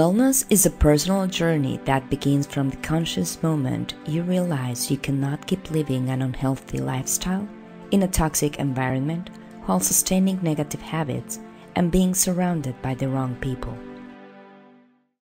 Wellness is a personal journey that begins from the conscious moment you realize you cannot keep living an unhealthy lifestyle in a toxic environment while sustaining negative habits and being surrounded by the wrong people.